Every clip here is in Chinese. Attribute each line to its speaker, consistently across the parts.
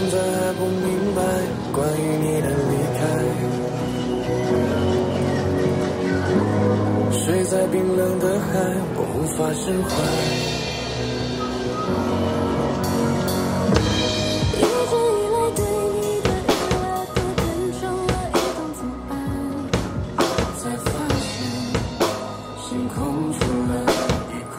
Speaker 1: 现在还不明白关于你的离开。睡在冰冷的海，我无法释怀。空出了一块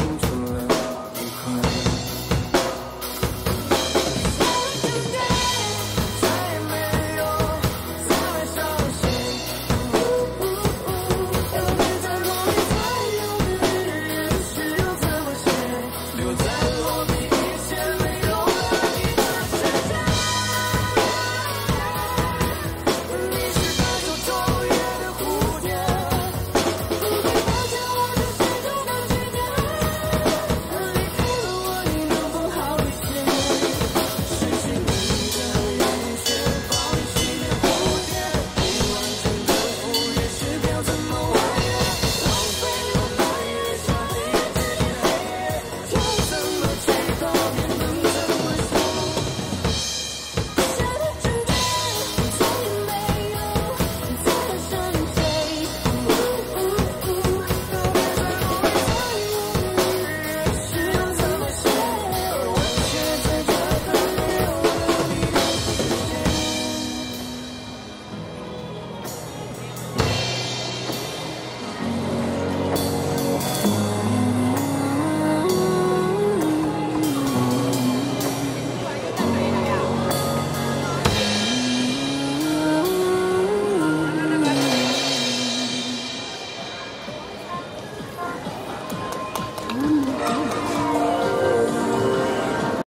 Speaker 1: home tonight.